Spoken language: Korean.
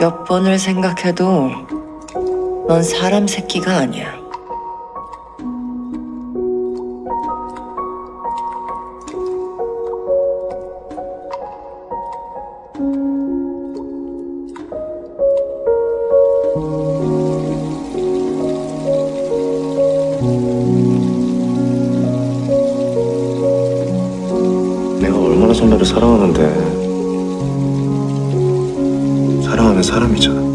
몇 번을 생각해도 넌 사람 새끼가 아니야. 내가 얼마나 선배를 사랑하는데 사랑하는 사람이잖아.